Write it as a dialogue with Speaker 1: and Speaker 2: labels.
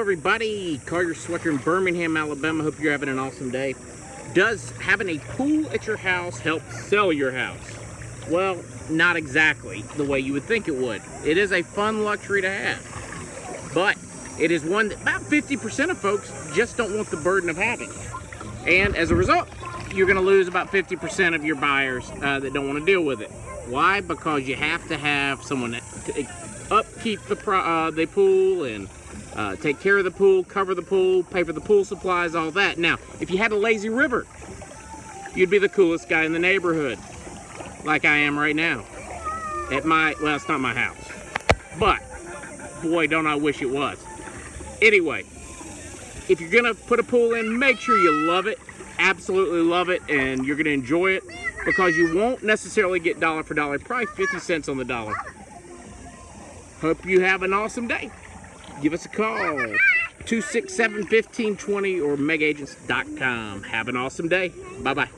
Speaker 1: everybody? Collier Swecker in Birmingham, Alabama. Hope you're having an awesome day. Does having a pool at your house help sell your house? Well, not exactly the way you would think it would. It is a fun luxury to have, but it is one that about 50% of folks just don't want the burden of having. And as a result, you're going to lose about 50% of your buyers uh, that don't want to deal with it. Why? Because you have to have someone to upkeep the, uh, the pool and uh, take care of the pool, cover the pool, pay for the pool supplies, all that. Now, if you had a lazy river, you'd be the coolest guy in the neighborhood, like I am right now. At my, well, it's not my house, but boy, don't I wish it was. Anyway, if you're gonna put a pool in, make sure you love it, absolutely love it, and you're gonna enjoy it because you won't necessarily get dollar for dollar, probably 50 cents on the dollar. Hope you have an awesome day. Give us a call, 267-1520 or megaagents.com. Have an awesome day. Bye-bye.